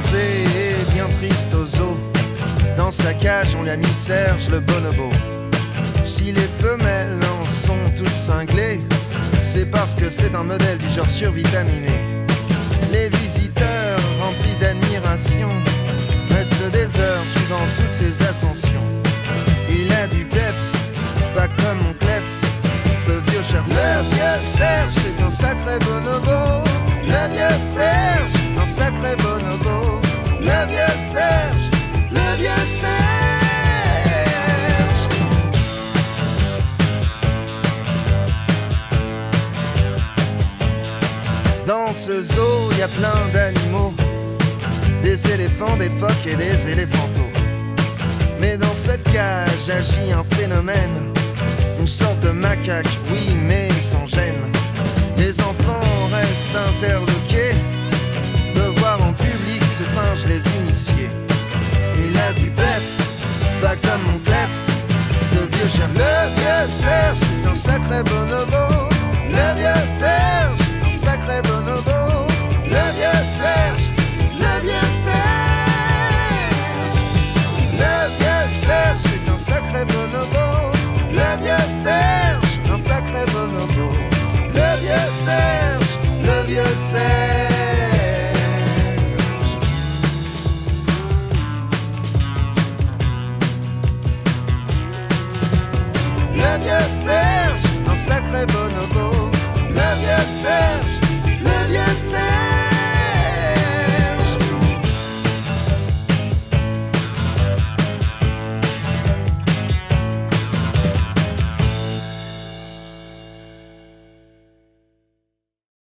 bronzé et bien triste aux os. Dans sa cage, on lui a mis Serge le bonobo. Si les femelles en sont toutes cinglées, c'est parce que c'est un modèle du genre survitaminé. Les visiteurs, remplis d'admiration, restent des heures suivant toutes ses ascensions. Il a du peps, pas comme mon kleps. Ce vieux cher Serge, le vieux Serge, c'est un sacré bonobo. Le vieux Serge. Dans ce zoo, y a plein d'animaux, des éléphants, des phoques et des éléphanteaux. Mais dans cette cage agit un phénomène, une sorte de macaque, oui, mais sans gêne. Les enfants restent interdits Love yourself. love yourself.